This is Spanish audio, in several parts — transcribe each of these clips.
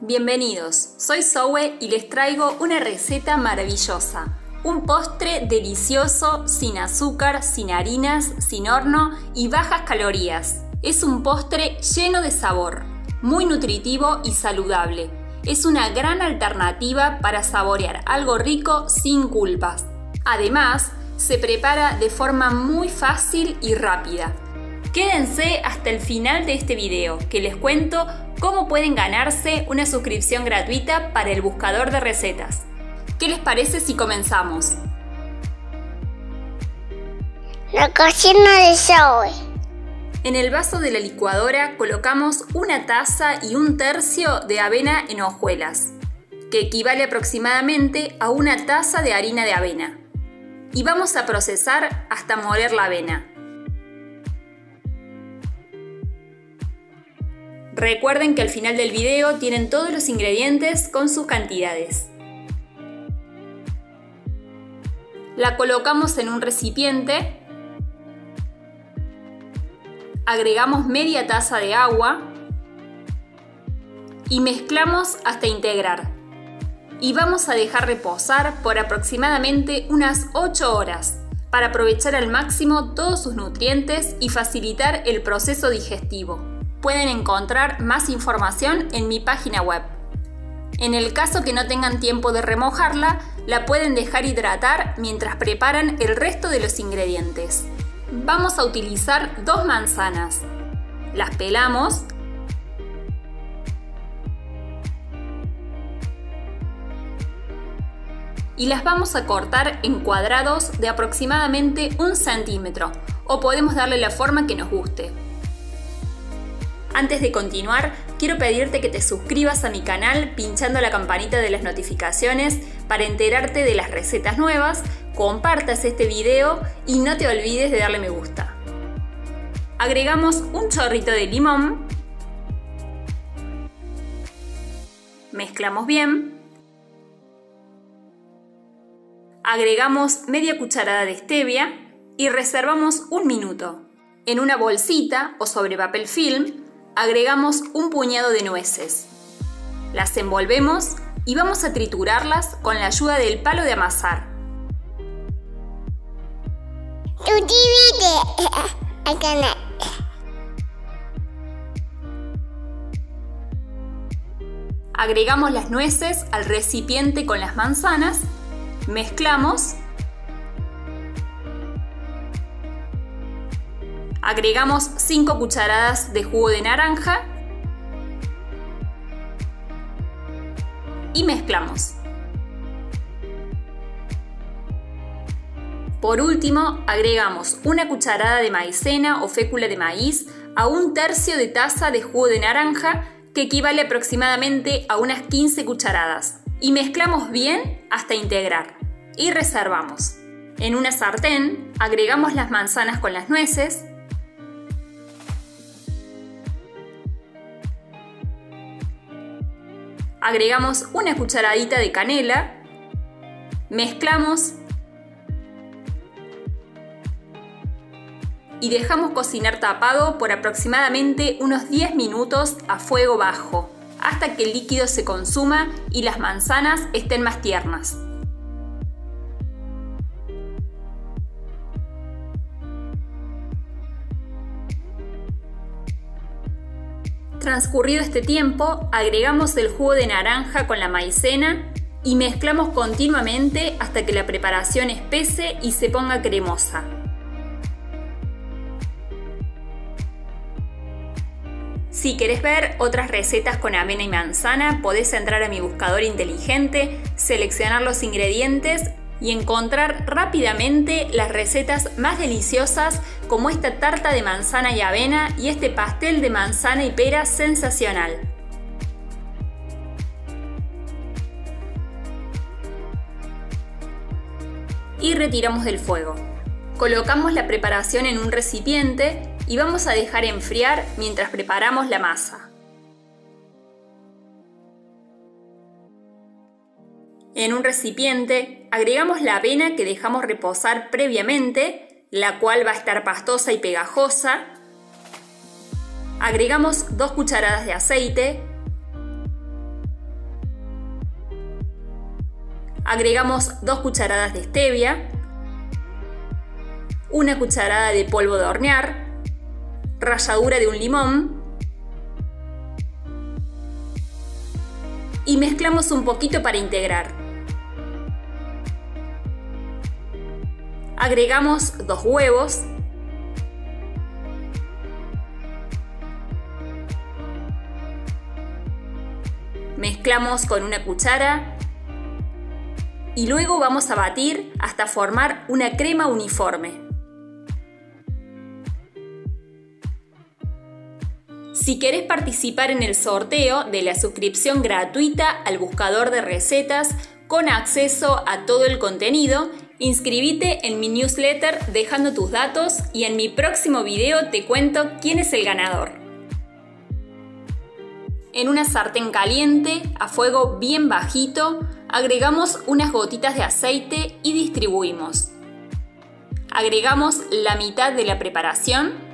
Bienvenidos, soy Zoe y les traigo una receta maravillosa. Un postre delicioso, sin azúcar, sin harinas, sin horno y bajas calorías. Es un postre lleno de sabor, muy nutritivo y saludable. Es una gran alternativa para saborear algo rico sin culpas. Además, se prepara de forma muy fácil y rápida. Quédense hasta el final de este video, que les cuento cómo pueden ganarse una suscripción gratuita para el buscador de recetas. ¿Qué les parece si comenzamos? La cocina de Zoe. En el vaso de la licuadora colocamos una taza y un tercio de avena en hojuelas, que equivale aproximadamente a una taza de harina de avena. Y vamos a procesar hasta moler la avena. Recuerden que al final del video tienen todos los ingredientes con sus cantidades. La colocamos en un recipiente, agregamos media taza de agua y mezclamos hasta integrar. Y vamos a dejar reposar por aproximadamente unas 8 horas para aprovechar al máximo todos sus nutrientes y facilitar el proceso digestivo pueden encontrar más información en mi página web. En el caso que no tengan tiempo de remojarla, la pueden dejar hidratar mientras preparan el resto de los ingredientes. Vamos a utilizar dos manzanas. Las pelamos y las vamos a cortar en cuadrados de aproximadamente un centímetro o podemos darle la forma que nos guste. Antes de continuar, quiero pedirte que te suscribas a mi canal pinchando la campanita de las notificaciones para enterarte de las recetas nuevas, compartas este video y no te olvides de darle me gusta. Agregamos un chorrito de limón, mezclamos bien, agregamos media cucharada de stevia y reservamos un minuto. En una bolsita o sobre papel film agregamos un puñado de nueces. Las envolvemos y vamos a triturarlas con la ayuda del palo de amasar. al canal. Agregamos las nueces al recipiente con las manzanas, mezclamos Agregamos 5 cucharadas de jugo de naranja y mezclamos. Por último, agregamos una cucharada de maicena o fécula de maíz a un tercio de taza de jugo de naranja, que equivale aproximadamente a unas 15 cucharadas, y mezclamos bien hasta integrar. Y reservamos. En una sartén agregamos las manzanas con las nueces, agregamos una cucharadita de canela, mezclamos y dejamos cocinar tapado por aproximadamente unos 10 minutos a fuego bajo, hasta que el líquido se consuma y las manzanas estén más tiernas. Transcurrido este tiempo, agregamos el jugo de naranja con la maicena y mezclamos continuamente hasta que la preparación espese y se ponga cremosa. Si querés ver otras recetas con avena y manzana, podés entrar a mi buscador inteligente, seleccionar los ingredientes y encontrar rápidamente las recetas más deliciosas como esta tarta de manzana y avena y este pastel de manzana y pera sensacional. Y retiramos del fuego. Colocamos la preparación en un recipiente y vamos a dejar enfriar mientras preparamos la masa. En un recipiente agregamos la avena que dejamos reposar previamente, la cual va a estar pastosa y pegajosa. Agregamos dos cucharadas de aceite. Agregamos 2 cucharadas de stevia, una cucharada de polvo de hornear, ralladura de un limón y mezclamos un poquito para integrar. Agregamos dos huevos, mezclamos con una cuchara y luego vamos a batir hasta formar una crema uniforme. Si querés participar en el sorteo de la suscripción gratuita al buscador de recetas con acceso a todo el contenido, inscribite en mi newsletter dejando tus datos y en mi próximo video te cuento quién es el ganador. En una sartén caliente, a fuego bien bajito, agregamos unas gotitas de aceite y distribuimos. Agregamos la mitad de la preparación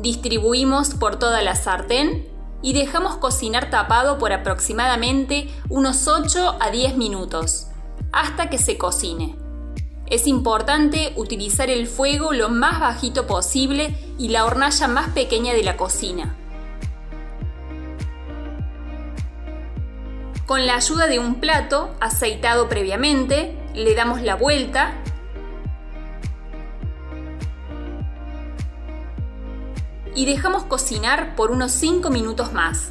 Distribuimos por toda la sartén y dejamos cocinar tapado por aproximadamente unos 8 a 10 minutos, hasta que se cocine. Es importante utilizar el fuego lo más bajito posible y la hornalla más pequeña de la cocina. Con la ayuda de un plato aceitado previamente, le damos la vuelta y dejamos cocinar por unos 5 minutos más.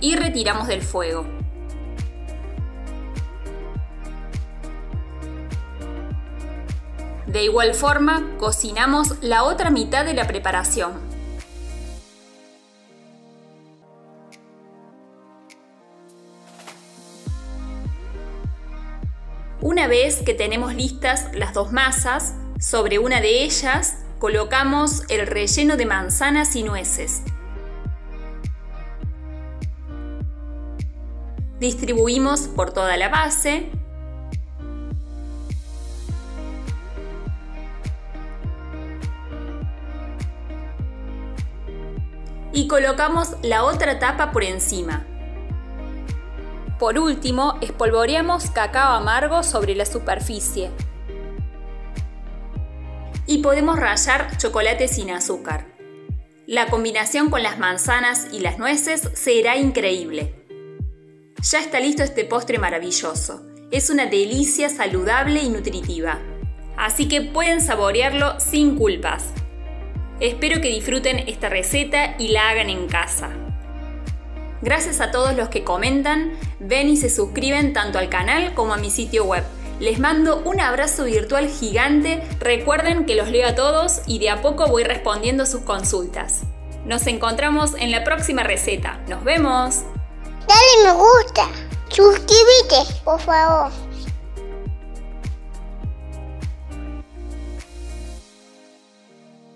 Y retiramos del fuego. De igual forma, cocinamos la otra mitad de la preparación. Una vez que tenemos listas las dos masas, sobre una de ellas colocamos el relleno de manzanas y nueces. Distribuimos por toda la base. Y colocamos la otra tapa por encima. Por último, espolvoreamos cacao amargo sobre la superficie. Y podemos rallar chocolate sin azúcar. La combinación con las manzanas y las nueces será increíble. Ya está listo este postre maravilloso. Es una delicia saludable y nutritiva. Así que pueden saborearlo sin culpas. Espero que disfruten esta receta y la hagan en casa. Gracias a todos los que comentan, ven y se suscriben tanto al canal como a mi sitio web. Les mando un abrazo virtual gigante, recuerden que los leo a todos y de a poco voy respondiendo sus consultas. Nos encontramos en la próxima receta. ¡Nos vemos! Dale me gusta, suscríbete, por favor.